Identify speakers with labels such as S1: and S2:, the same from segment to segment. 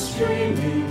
S1: streaming.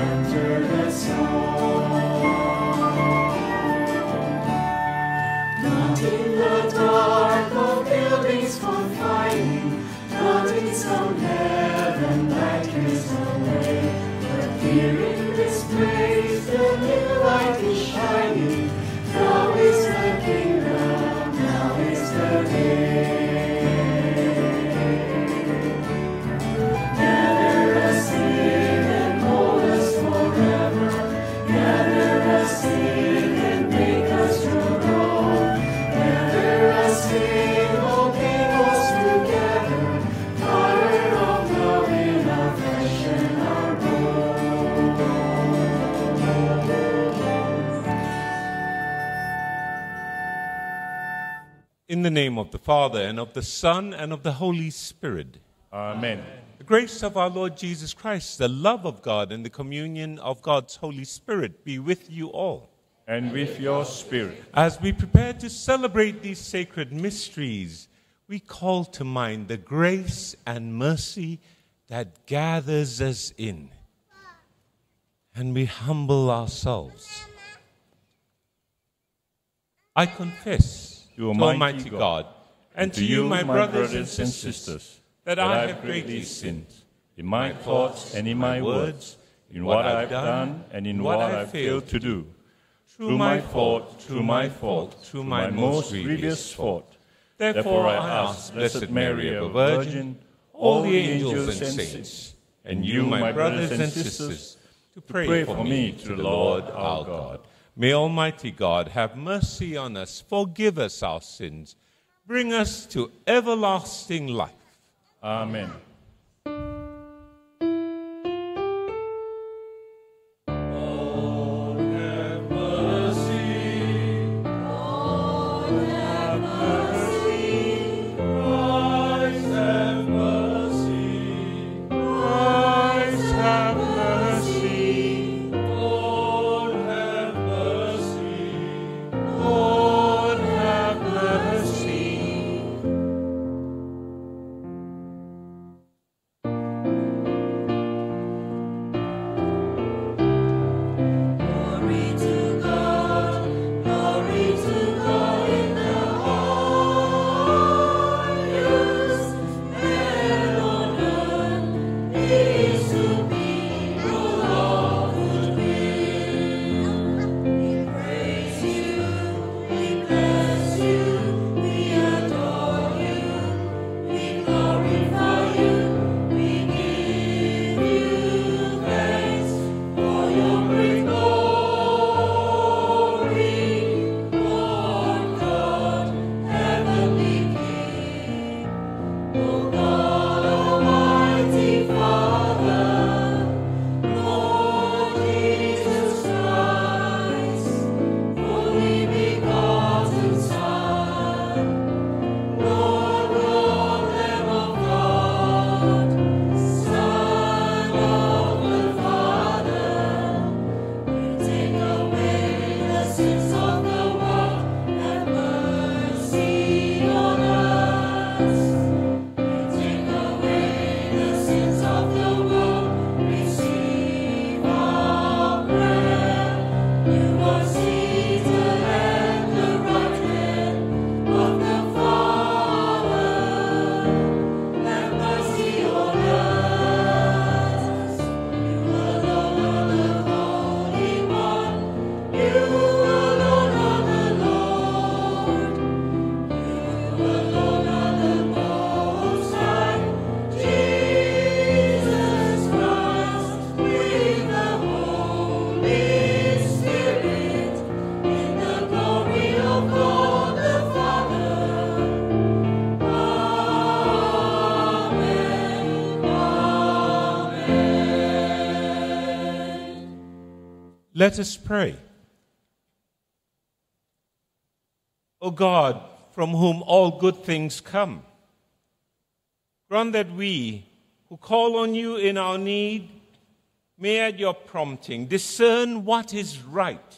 S1: Enter the song. In the
S2: name of the Father, and of the Son, and of the Holy Spirit.
S3: Amen.
S2: The grace of our Lord Jesus Christ, the love of God, and the communion of God's Holy Spirit be with you all.
S3: And with your spirit,
S2: As we prepare to celebrate these sacred mysteries, we call to mind the grace and mercy that gathers us in. And we humble ourselves. I confess
S3: To Almighty God,
S2: God and to you, my brothers and sisters, that I have greatly sinned
S3: in my thoughts and in my words, in what I've done and in what I've failed to do, through my fault, through my fault, through my most grievous fault.
S2: Therefore, I ask Blessed Mary, ever Virgin, all the angels and saints, and you, my brothers and sisters, to pray for me to the Lord our God. May Almighty God have mercy on us, forgive us our sins, bring us to everlasting life.
S3: Amen.
S2: Let us pray. O God, from whom all good things come, grant that we, who call on you in our need, may at your prompting discern what is right,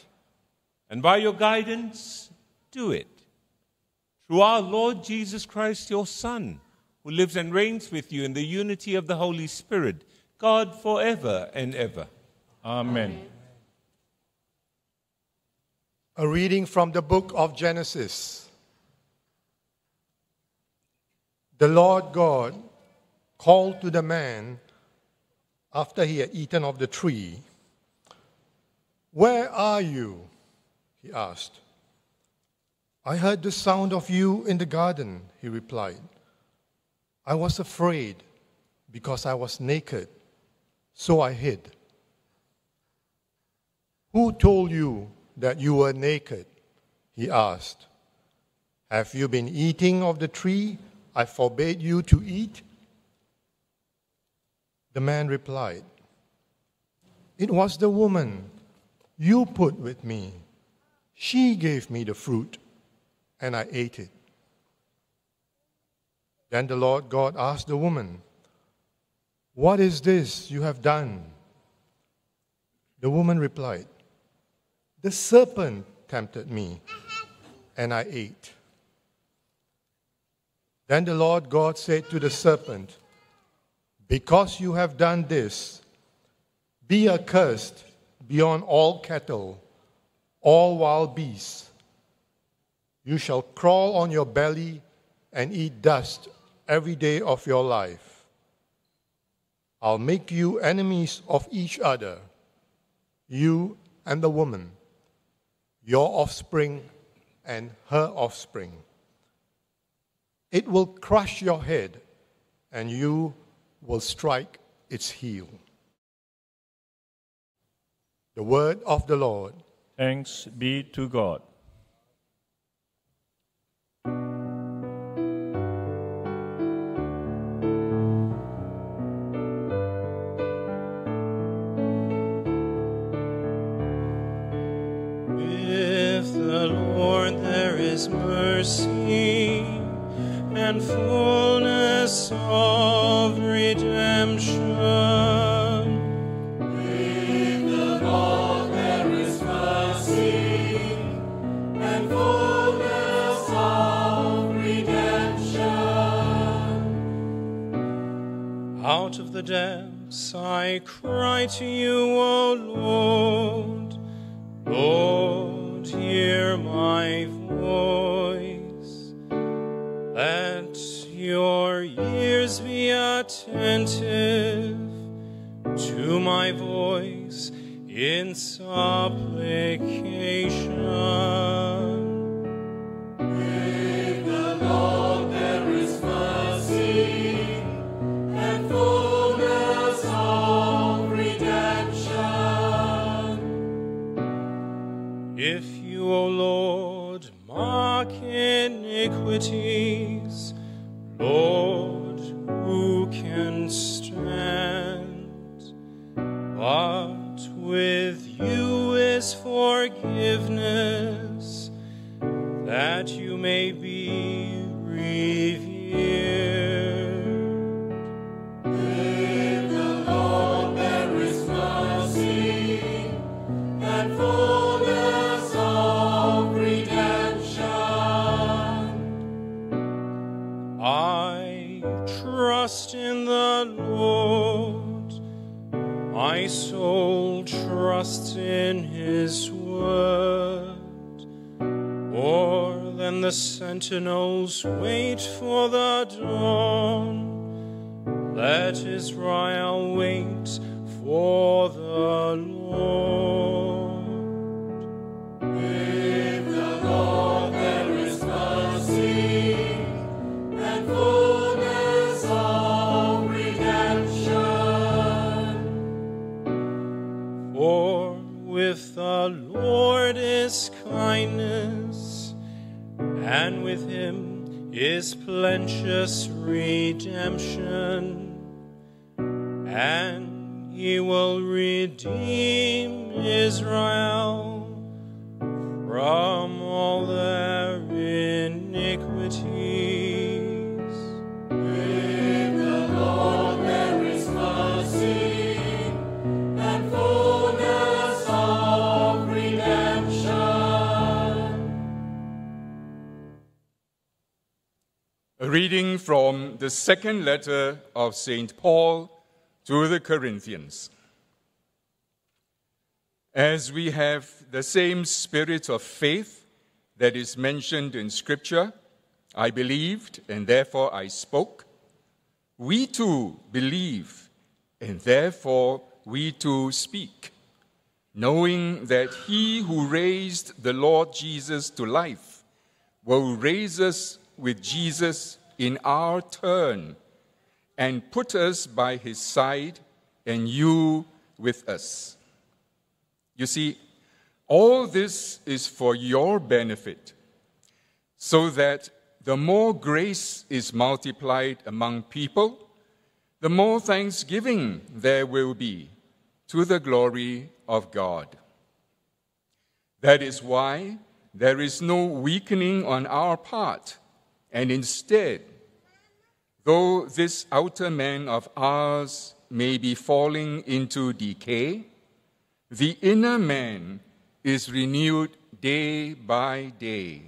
S2: and by your guidance, do it. Through our Lord Jesus Christ, your Son, who lives and reigns with you in the unity of the Holy Spirit, God forever and ever.
S3: Amen.
S4: A reading from the book of Genesis. The Lord God called to the man after he had eaten of the tree. Where are you? He asked. I heard the sound of you in the garden, he replied. I was afraid because I was naked, so I hid. Who told you that you were naked? He asked. Have you been eating of the tree I forbade you to eat? The man replied, It was the woman you put with me. She gave me the fruit, and I ate it. Then the Lord God asked the woman, What is this you have done? The woman replied, The serpent tempted me, and I ate. Then the Lord God said to the serpent, because you have done this, be accursed beyond all cattle, all wild beasts. You shall crawl on your belly and eat dust every day of your life. I'll make you enemies of each other, you and the woman, your offspring and her offspring. It will crush your head, and you will strike its heel. The word of the Lord.
S3: Thanks be to God.
S5: Out of the depths I cry to you, O Lord. Lord, hear my voice. Attentive to my voice in supplication. Trust in the Lord. My soul trusts in his word. More than the sentinels wait for the dawn. Let Israel wait for the Lord.
S1: And
S5: with him is plenteous redemption, and he will redeem Israel from
S6: reading from the second letter of St. Paul to the Corinthians. As we have the same spirit of faith that is mentioned in Scripture, I believed and therefore I spoke. We too believe and therefore we too speak, knowing that he who raised the Lord Jesus to life will raise us with Jesus in our turn and put us by his side and you with us. You see, all this is for your benefit, so that the more grace is multiplied among people, the more thanksgiving there will be to the glory of God. That is why there is no weakening on our part, and instead, though this outer man of ours may be falling into decay, the inner man is renewed day by day.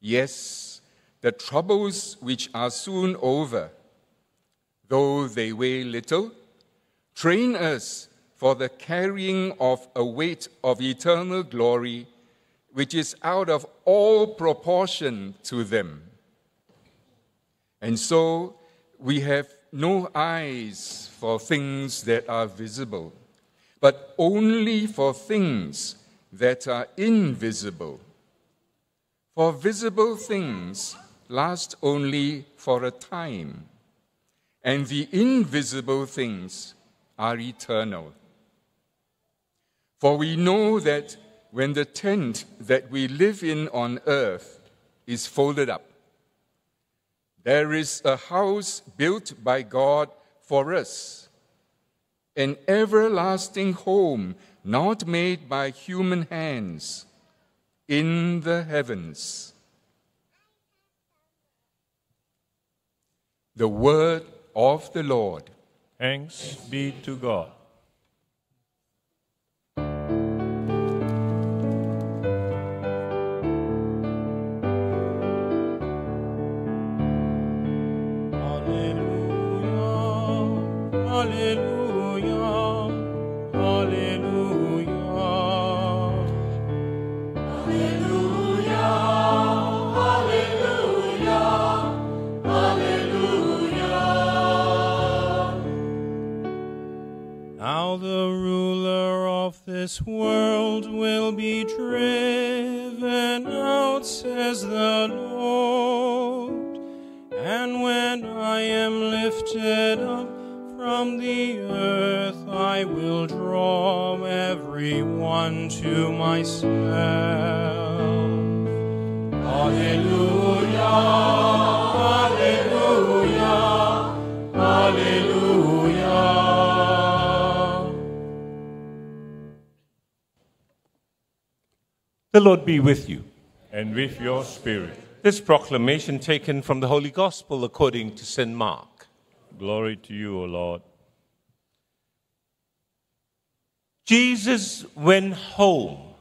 S6: Yes, the troubles which are soon over, though they weigh little, train us for the carrying of a weight of eternal glory which is out of all proportion to them. And so we have no eyes for things that are visible, but only for things that are invisible. For visible things last only for a time, and the invisible things are eternal. For we know that when the tent that we live in on earth is folded up, there is a house built by God for us, an everlasting home not made by human hands in the heavens. The word of the Lord.
S3: Thanks be to God.
S5: This world will be driven out, says the Lord. And when I am lifted up from the earth, I will draw everyone to myself. Hallelujah,
S2: The Lord be with you.
S3: And with your spirit,
S2: This proclamation taken from the Holy Gospel according to St. Mark.
S3: glory to you, O Lord.
S2: Jesus went home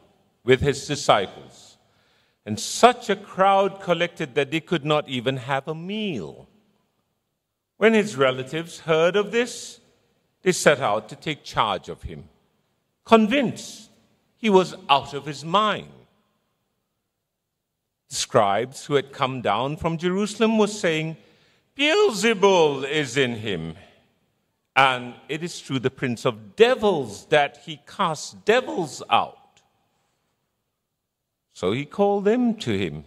S2: with his disciples, and such a crowd collected that they could not even have a meal. When his relatives heard of this, they set out to take charge of him, convinced he was out of his mind. Scribes who had come down from Jerusalem were saying, Beelzebul is in him. And it is through the prince of devils that he casts devils out. So he called them to him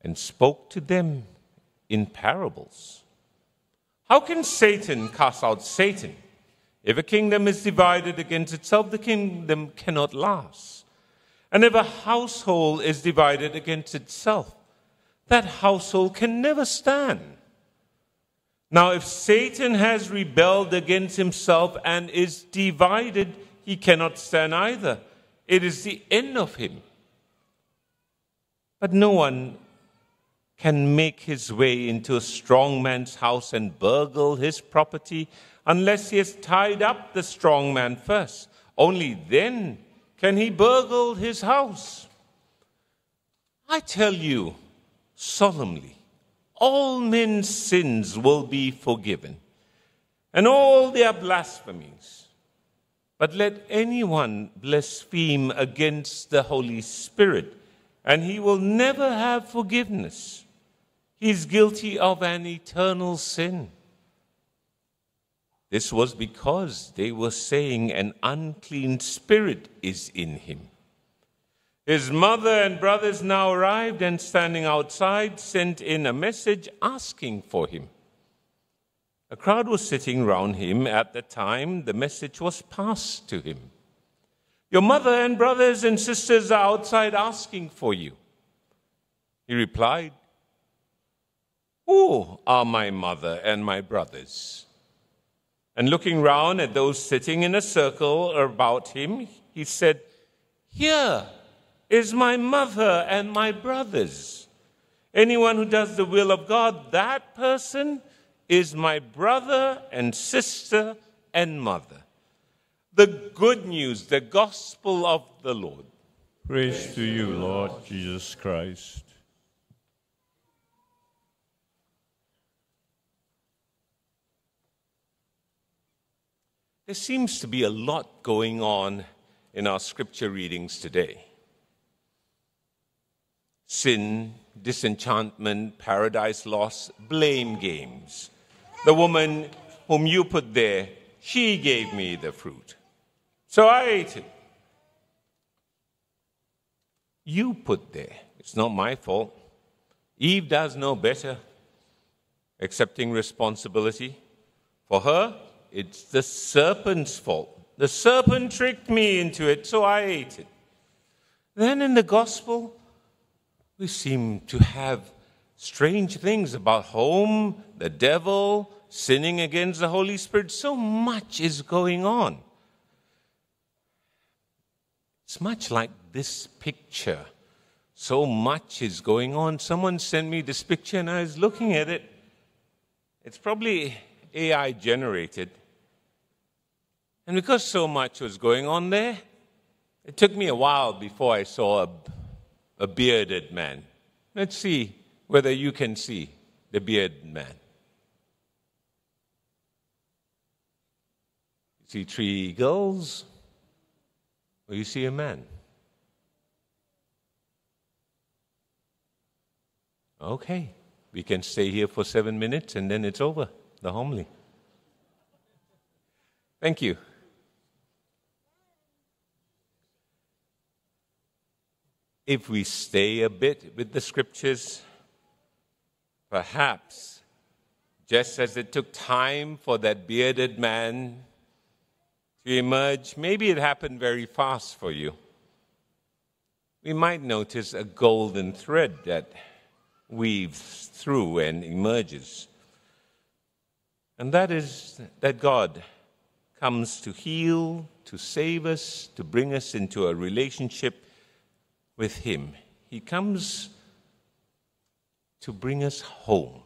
S2: and spoke to them in parables. How can Satan cast out Satan? If a kingdom is divided against itself, the kingdom cannot last. And if a household is divided against itself, that household can never stand. Now, if Satan has rebelled against himself and is divided, he cannot stand either. It is the end of him. But no one can make his way into a strong man's house and burgle his property unless he has tied up the strong man first. Only then can he burgle his house. I tell you solemnly, all men's sins will be forgiven, and all their blasphemies. But let anyone blaspheme against the Holy Spirit, and he will never have forgiveness. He is guilty of an eternal sin. This was because they were saying an unclean spirit is in him. His mother and brothers now arrived and standing outside sent in a message asking for him. A crowd was sitting round him at the time the message was passed to him. Your mother and brothers and sisters are outside asking for you. He replied, Who are my mother and my brothers? And looking round at those sitting in a circle about him, he said, Here is my mother and my brothers. Anyone who does the will of God, that person is my brother and sister and mother. The good news, the gospel of the Lord.
S3: Praise to you, Lord Jesus Christ.
S2: There seems to be a lot going on in our scripture readings today sin, disenchantment, paradise lost, blame games. The woman whom you put there, she gave me the fruit. So I ate it. You put there. It's not my fault. Eve does no better, accepting responsibility. For her, it's the serpent's fault. The serpent tricked me into it, so I ate it. Then in the gospel, we seem to have strange things about home, the devil, sinning against the Holy Spirit. So much is going on. It's much like this picture. So much is going on. Someone sent me this picture and I was looking at it. It's probably AI generated. And because so much was going on there, it took me a while before I saw a a bearded man. Let's see whether you can see the bearded man. You see three girls, or you see a man? Okay, we can stay here for seven minutes and then it's over, the homily. Thank you. if we stay a bit with the scriptures, perhaps just as it took time for that bearded man to emerge, maybe it happened very fast for you. We might notice a golden thread that weaves through and emerges. And that is that God comes to heal, to save us, to bring us into a relationship with him. He comes to bring us home.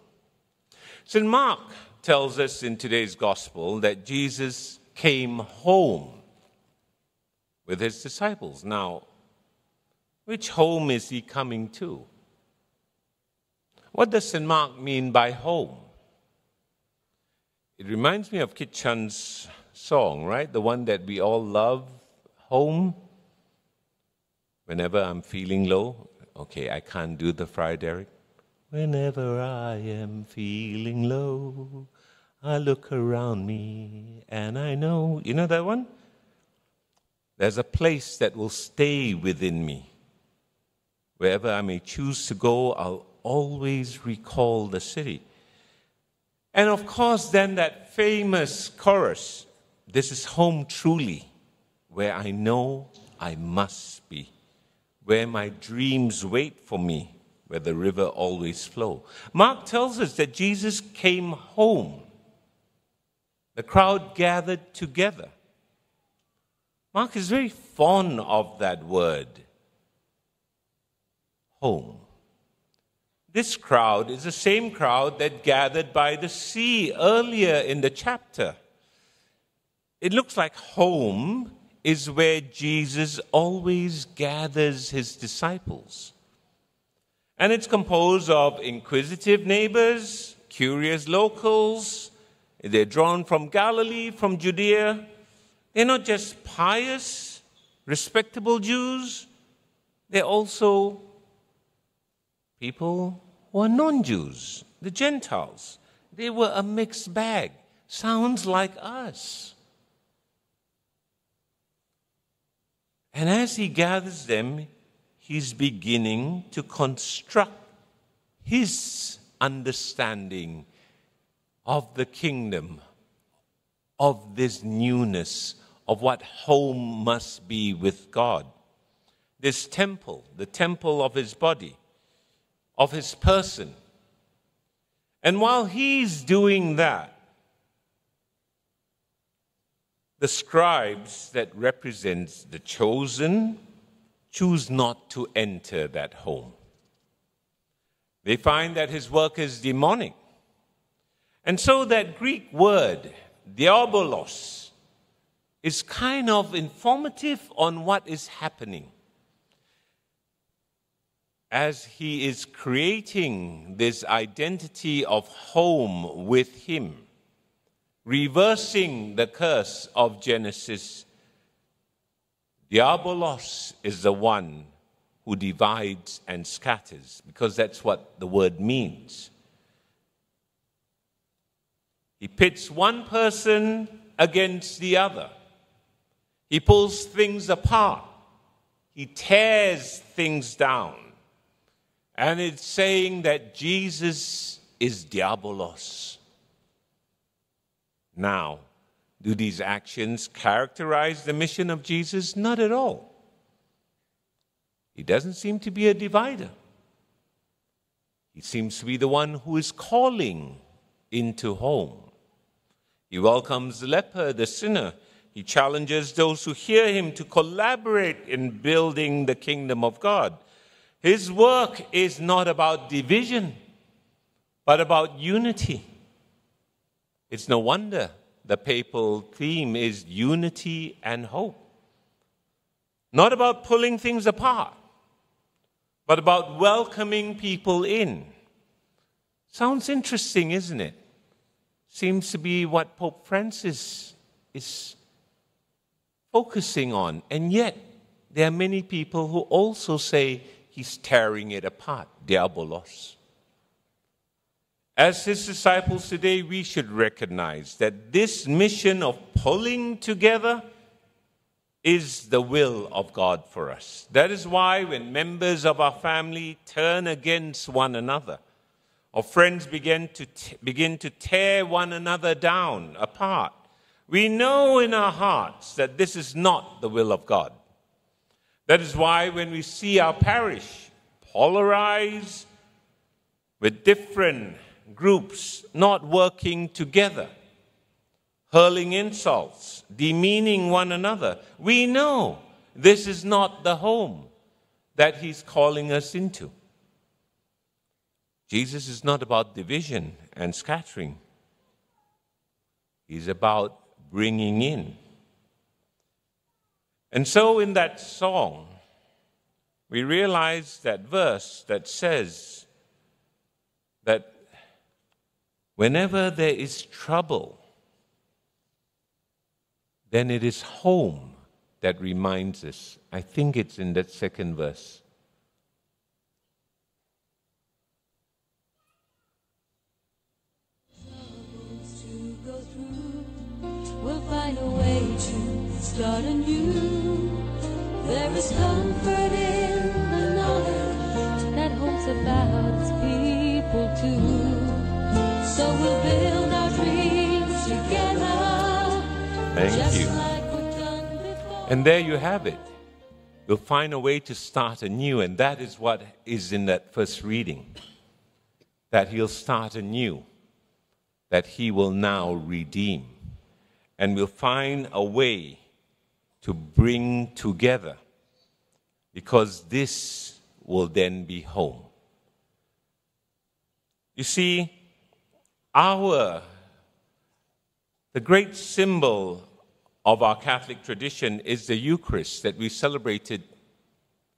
S2: St. Mark tells us in today's gospel that Jesus came home with his disciples. Now, which home is he coming to? What does St. Mark mean by home? It reminds me of Kit Chan's song, right? The one that we all love, Home. Whenever I'm feeling low, okay, I can't do the Friar Derek. Whenever I am feeling low, I look around me and I know. You know that one? There's a place that will stay within me. Wherever I may choose to go, I'll always recall the city. And of course, then that famous chorus this is home truly, where I know I must be where my dreams wait for me, where the river always flow. Mark tells us that Jesus came home. The crowd gathered together. Mark is very fond of that word, home. This crowd is the same crowd that gathered by the sea earlier in the chapter. It looks like home is where Jesus always gathers his disciples. And it's composed of inquisitive neighbors, curious locals. They're drawn from Galilee, from Judea. They're not just pious, respectable Jews, they're also people were non Jews, the Gentiles. They were a mixed bag. Sounds like us. And as he gathers them, he's beginning to construct his understanding of the kingdom, of this newness, of what home must be with God. This temple, the temple of his body, of his person. And while he's doing that, the scribes that represents the chosen choose not to enter that home. They find that his work is demonic. And so that Greek word, diabolos, is kind of informative on what is happening. As he is creating this identity of home with him reversing the curse of Genesis, Diabolos is the one who divides and scatters, because that's what the word means. He pits one person against the other. He pulls things apart. He tears things down. And it's saying that Jesus is Diabolos. Now, do these actions characterize the mission of Jesus? Not at all. He doesn't seem to be a divider. He seems to be the one who is calling into home. He welcomes the leper, the sinner. He challenges those who hear him to collaborate in building the kingdom of God. His work is not about division, but about unity. It's no wonder the papal theme is unity and hope. Not about pulling things apart, but about welcoming people in. Sounds interesting, isn't it? Seems to be what Pope Francis is focusing on. And yet, there are many people who also say he's tearing it apart, diabolos. As his disciples today, we should recognize that this mission of pulling together is the will of God for us. That is why when members of our family turn against one another, or friends begin to, t- begin to tear one another down, apart, we know in our hearts that this is not the will of God. That is why when we see our parish polarized with different groups not working together, hurling insults, demeaning one another. We know this is not the home that He's calling us into. Jesus is not about division and scattering, He's about bringing in. And so, in that song, we realize that verse that says that Whenever there is trouble, then it is home that reminds us. I think it's in that second verse.
S1: Find a way to start anew. There is comfort in the knowledge that holds about its people too. So we'll build our dreams together.
S2: Thank
S1: just
S2: you.
S1: like we've done before.
S2: And there you have it. will find a way to start anew. And that is what is in that first reading that he'll start anew, that he will now redeem, and we'll find a way to bring together, because this will then be home. You see, our the great symbol of our Catholic tradition is the Eucharist that we celebrated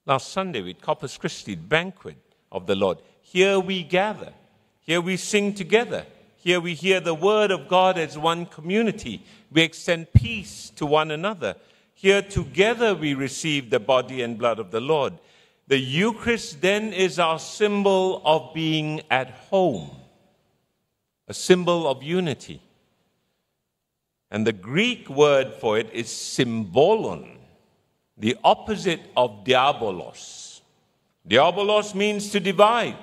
S2: last Sunday with Corpus Christi, banquet of the Lord. Here we gather. Here we sing together. Here we hear the word of God as one community. We extend peace to one another. Here together we receive the body and blood of the Lord. The Eucharist then is our symbol of being at home, a symbol of unity. And the Greek word for it is symbolon, the opposite of diabolos. Diabolos means to divide.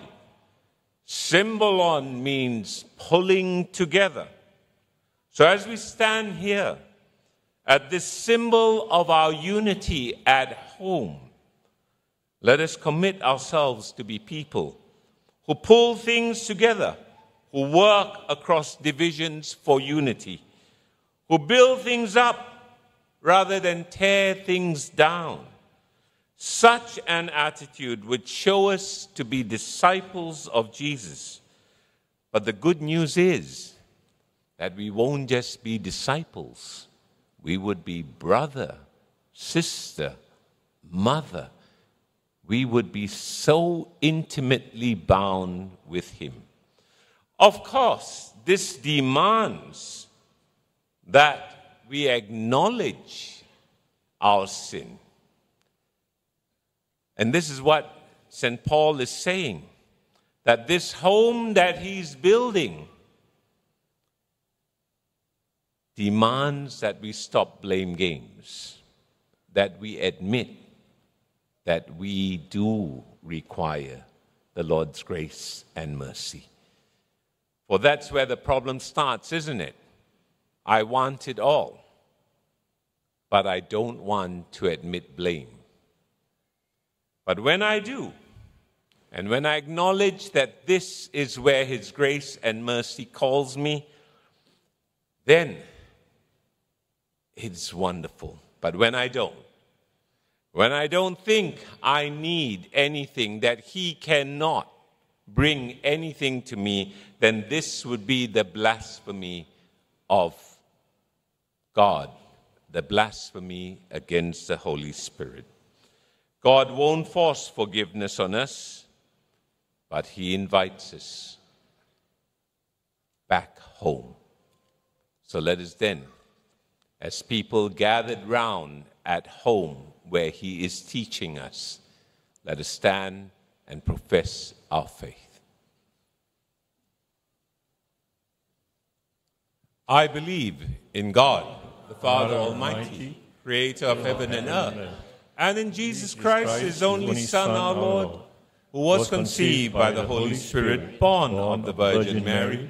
S2: Symbolon means pulling together. So as we stand here at this symbol of our unity at home, let us commit ourselves to be people who pull things together, who work across divisions for unity who build things up rather than tear things down. Such an attitude would show us to be disciples of Jesus. But the good news is that we won't just be disciples, we would be brother, sister, mother. We would be so intimately bound with Him. Of course, this demands that we acknowledge our sin. And this is what St. Paul is saying that this home that he's building demands that we stop blame games, that we admit that we do require the Lord's grace and mercy. For that's where the problem starts, isn't it? I want it all, but I don't want to admit blame. But when I do, and when I acknowledge that this is where His grace and mercy calls me, then it's wonderful. But when I don't, when I don't think I need anything, that He cannot bring anything to me, then this would be the blasphemy of God, the blasphemy against the Holy Spirit. God won't force forgiveness on us, but He invites us back home. So let us then, as people gathered round at home where He is teaching us, let us stand and profess our faith. I believe in God, the Father Almighty, creator of heaven and earth, and in Jesus Christ, his only Son, our Lord, who was conceived by the Holy Spirit, born of the Virgin Mary,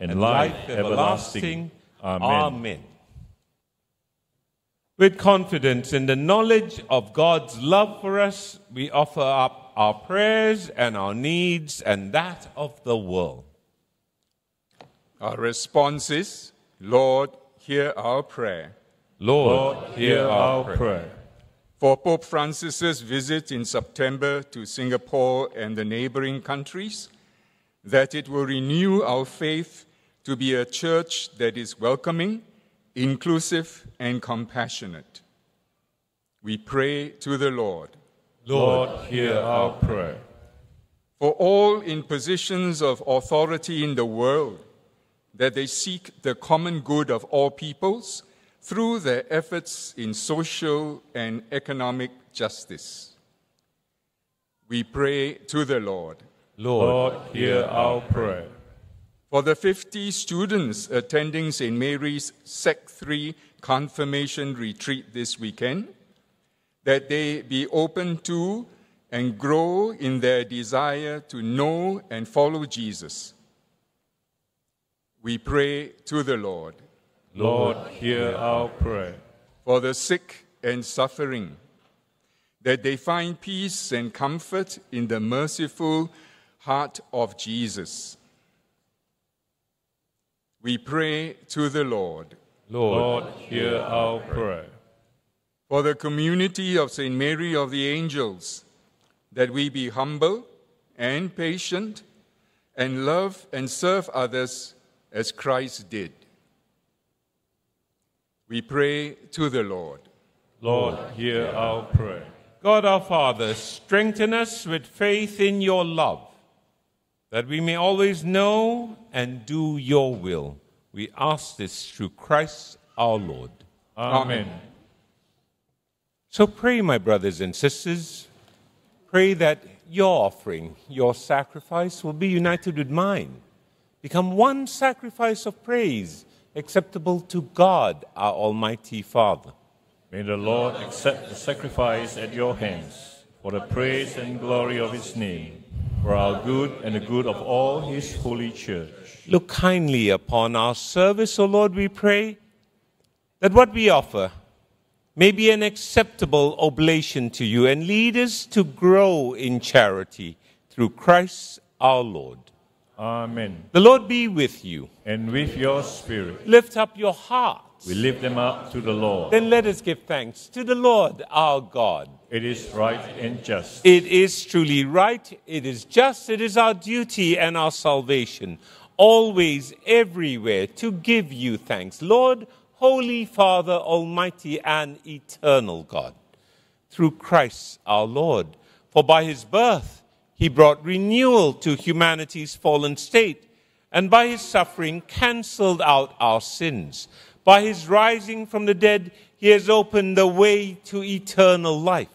S2: and life everlasting. Amen. With confidence in the knowledge of God's love for us, we offer up our prayers and our needs and that of the world.
S6: Our response is, Lord, hear our prayer.
S2: Lord, hear our prayer.
S6: For Pope Francis's visit in September to Singapore and the neighboring countries, that it will renew our faith to be a church that is welcoming, inclusive, and compassionate. We pray to the Lord.
S2: Lord, hear our prayer.
S6: For all in positions of authority in the world, that they seek the common good of all peoples through their efforts in social and economic justice. we pray to the Lord.
S3: Lord, hear our prayer.
S6: For the 50 students attending St. Mary's Sec 3 confirmation retreat this weekend, that they be open to and grow in their desire to know and follow Jesus. We pray to the Lord.
S3: Lord, hear our prayer.
S6: For the sick and suffering, that they find peace and comfort in the merciful heart of Jesus. We pray to the Lord.
S3: Lord, hear our prayer.
S6: For the community of St. Mary of the Angels, that we be humble and patient and love and serve others as Christ did. We pray to the Lord.
S3: Lord, hear our prayer.
S2: God our Father, strengthen us with faith in your love, that we may always know and do your will. We ask this through Christ our Lord.
S3: Amen.
S2: So pray, my brothers and sisters. Pray that your offering, your sacrifice, will be united with mine. Become one sacrifice of praise acceptable to God, our Almighty Father.
S3: May the Lord accept the sacrifice at your hands for the praise and glory of his name, for our good and the good of all his holy church.
S2: Look kindly upon our service, O Lord, we pray, that what we offer may be an acceptable oblation to you and lead us to grow in charity through Christ our Lord.
S3: Amen.
S2: The Lord be with you.
S3: And with your spirit,
S2: Lift up your hearts.
S3: We lift them up to the Lord.
S2: Then let us give thanks to the Lord our God.
S3: It is right and just.
S2: It is truly right, it is just, it is our duty and our salvation, always, everywhere, to give you thanks. Lord, Holy Father, Almighty and eternal God, through Christ our Lord. For by his birth he brought renewal to humanity's fallen state, and by his suffering cancelled out our sins. By his rising from the dead, he has opened the way to eternal life.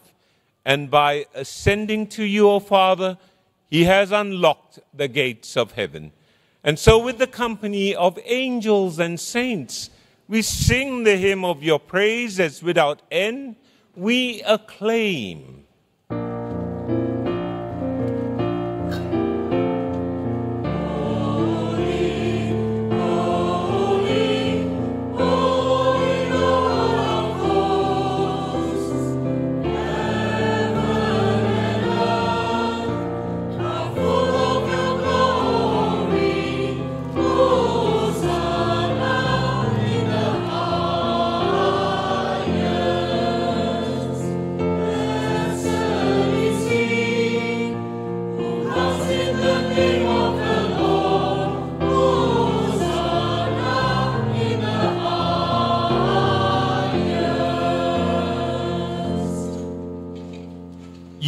S2: And by ascending to you, O Father, he has unlocked the gates of heaven. And so, with the company of angels and saints, we sing the hymn of your praise as without end we acclaim.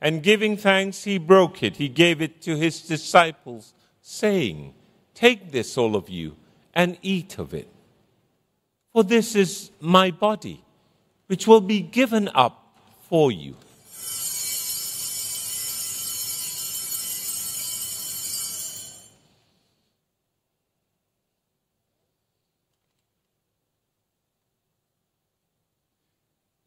S2: and giving thanks, he broke it. He gave it to his disciples, saying, Take this, all of you, and eat of it. For this is my body, which will be given up for you.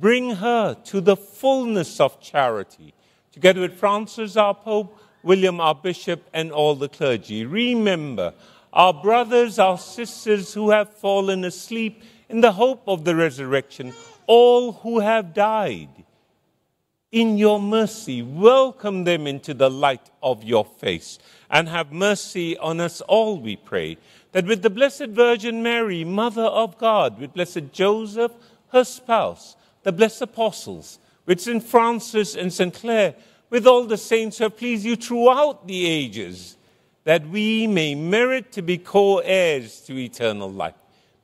S2: Bring her to the fullness of charity, together with Francis, our Pope, William, our Bishop, and all the clergy. Remember our brothers, our sisters who have fallen asleep in the hope of the resurrection, all who have died. In your mercy, welcome them into the light of your face, and have mercy on us all, we pray, that with the Blessed Virgin Mary, Mother of God, with Blessed Joseph, her spouse, the blessed apostles, with St. Francis and St. Clare, with all the saints who have pleased you throughout the ages, that we may merit to be co heirs to eternal life.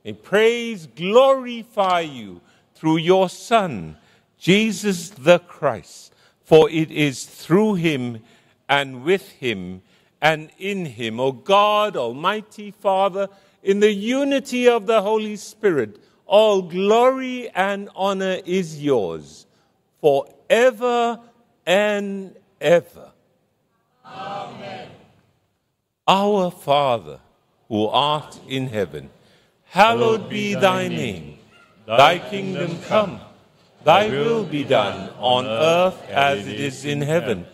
S2: May praise glorify you through your Son, Jesus the Christ, for it is through him and with him and in him, O God, Almighty Father, in the unity of the Holy Spirit all glory and honor is yours forever and ever. Amen. Our Father, who art in heaven, hallowed be thy name. Thy kingdom come, thy will be done on earth as it is in heaven.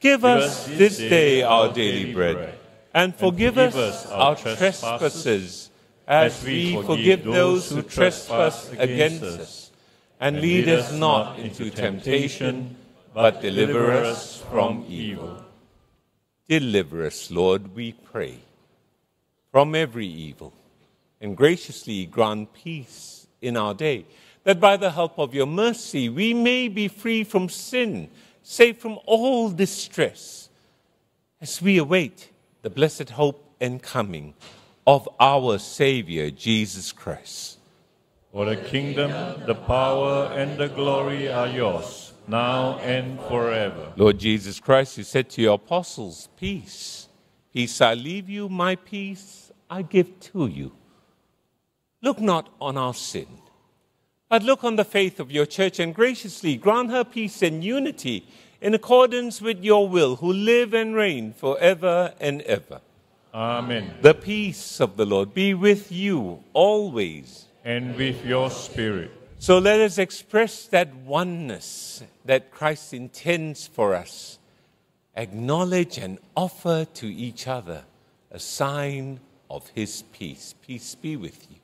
S2: Give us this day our daily bread, and forgive us our trespasses as we forgive those who trespass against us. And lead us not into temptation, but deliver us from evil. Deliver us, Lord, we pray, from every evil, and graciously grant peace in our day, that by the help of your mercy we may be free from sin, safe from all distress, as we await the blessed hope and coming of our Savior, Jesus Christ.
S3: For the kingdom, the power, and the glory are yours, now and forever.
S2: Lord Jesus Christ, you said to your apostles, Peace, peace I leave you, my peace I give to you. Look not on our sin, but look on the faith of your church and graciously grant her peace and unity in accordance with your will, who live and reign forever and ever.
S3: Amen.
S2: The peace of the Lord be with you always.
S3: And with your spirit.
S2: So let us express that oneness that Christ intends for us. Acknowledge and offer to each other a sign of his peace. Peace be with you.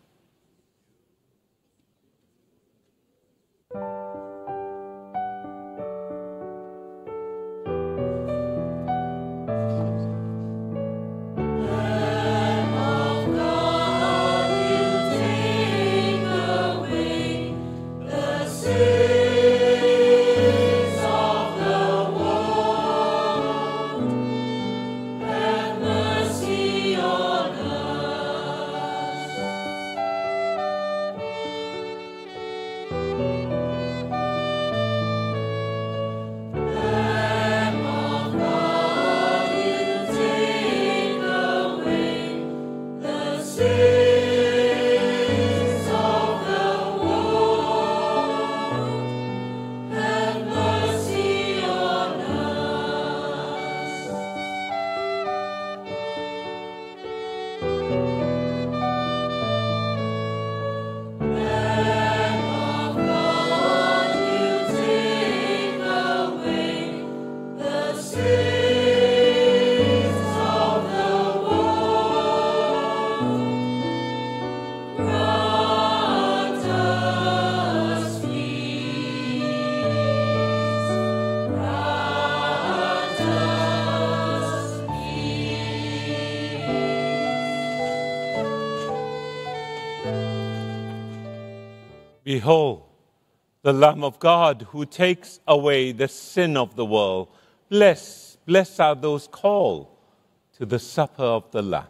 S2: Behold, the Lamb of God who takes away the sin of the world. Bless, blessed are those called to the supper of the Lamb.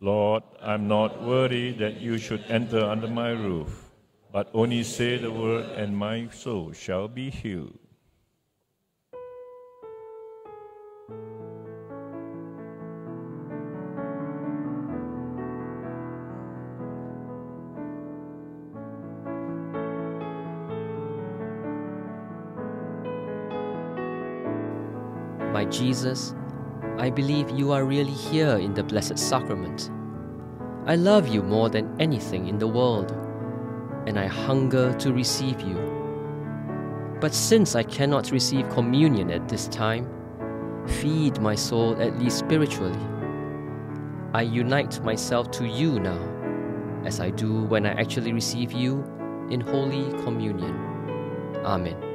S3: Lord, I'm not worthy that you should enter under my roof, but only say the word, and my soul shall be healed.
S7: Jesus, I believe you are really here in the Blessed Sacrament. I love you more than anything in the world, and I hunger to receive you. But since I cannot receive communion at this time, feed my soul at least spiritually. I unite myself to you now, as I do when I actually receive you in Holy Communion. Amen.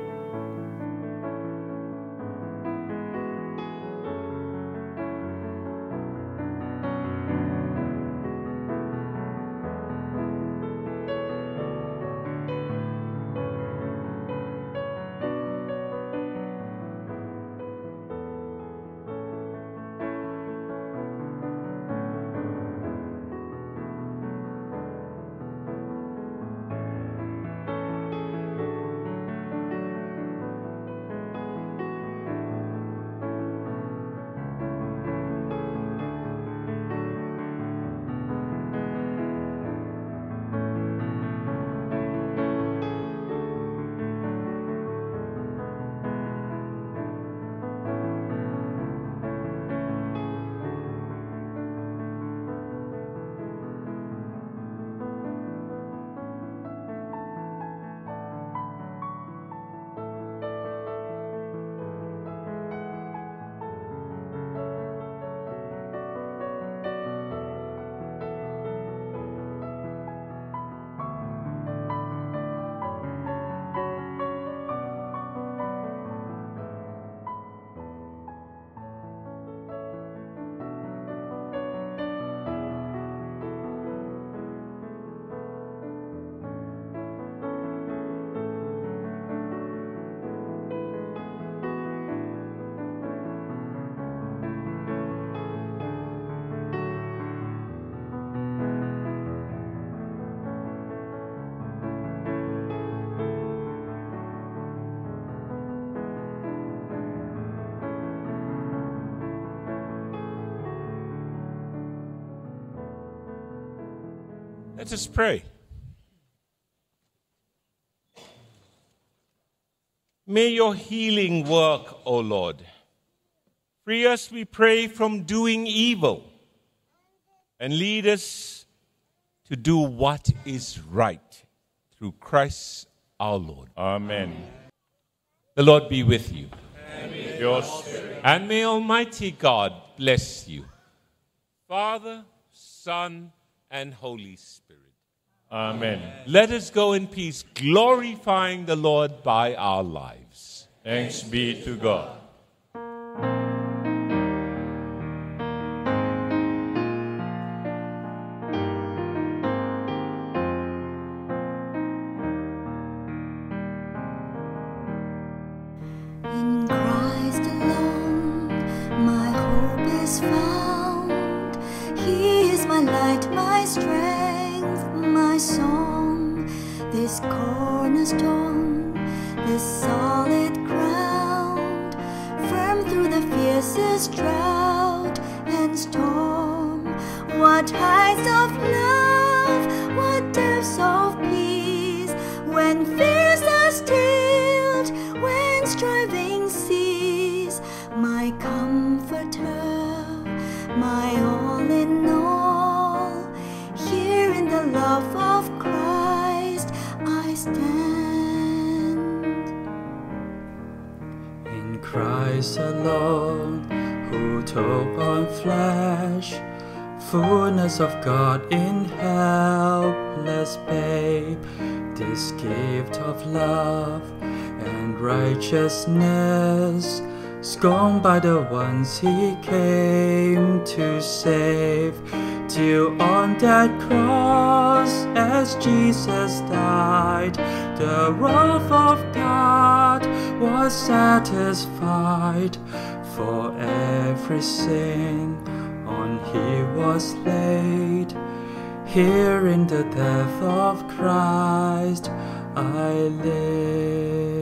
S2: Let us pray. May your healing work, O Lord. Free us, we pray, from doing evil and lead us to do what is right through Christ our Lord.
S3: Amen.
S2: The Lord be with you.
S3: Your spirit.
S2: And may Almighty God bless you, Father, Son, and Holy Spirit.
S3: Amen.
S2: Let us go in peace, glorifying the Lord by our lives.
S3: Thanks be to God.
S8: This solid ground, firm through the fiercest drought and storm. What heights of love,
S1: took on flesh, fullness of God in helpless babe, this gift of love and righteousness scorned by the ones he came to save. Till on that cross, as Jesus died, the wrath of God was satisfied. For every sin on he was laid. Here in the death of Christ I live.